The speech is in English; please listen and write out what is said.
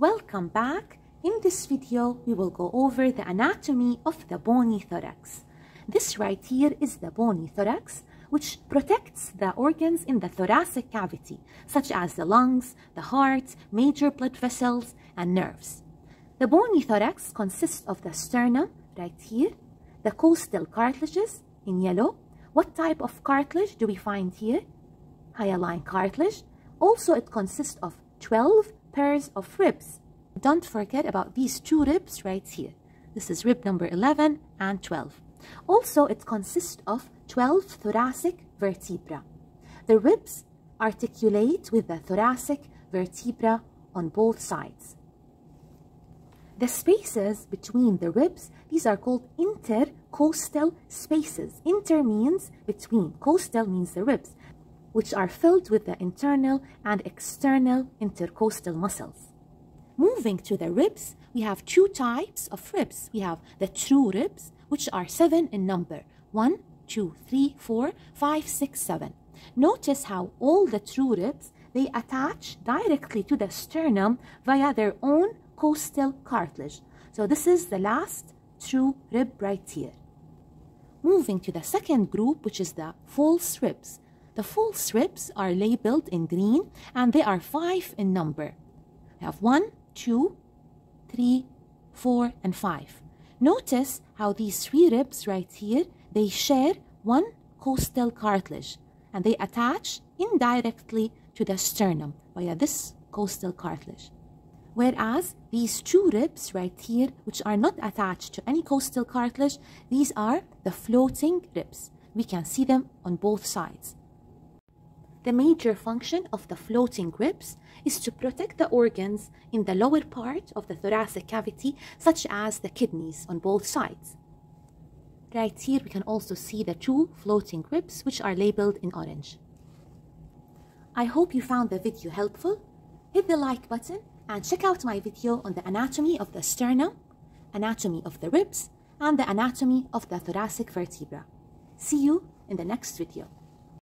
Welcome back. In this video, we will go over the anatomy of the bony thorax. This right here is the bony thorax, which protects the organs in the thoracic cavity, such as the lungs, the heart, major blood vessels, and nerves. The bony thorax consists of the sternum, right here, the costal cartilages in yellow. What type of cartilage do we find here? Hyaline cartilage. Also, it consists of 12 pairs of ribs. Don't forget about these two ribs right here. This is rib number 11 and 12. Also, it consists of 12 thoracic vertebra. The ribs articulate with the thoracic vertebra on both sides. The spaces between the ribs, these are called intercostal spaces. Inter means between, costal means the ribs, which are filled with the internal and external intercostal muscles. Moving to the ribs, we have two types of ribs. We have the true ribs, which are seven in number. One, two, three, four, five, six, seven. Notice how all the true ribs, they attach directly to the sternum via their own costal cartilage. So this is the last true rib right here. Moving to the second group, which is the false ribs. The false ribs are labeled in green and they are five in number. We have one, two, three, four, and five. Notice how these three ribs right here, they share one costal cartilage and they attach indirectly to the sternum via this costal cartilage. Whereas these two ribs right here, which are not attached to any costal cartilage, these are the floating ribs. We can see them on both sides. The major function of the floating ribs is to protect the organs in the lower part of the thoracic cavity, such as the kidneys on both sides. Right here, we can also see the two floating ribs, which are labeled in orange. I hope you found the video helpful. Hit the like button and check out my video on the anatomy of the sternum, anatomy of the ribs, and the anatomy of the thoracic vertebra. See you in the next video.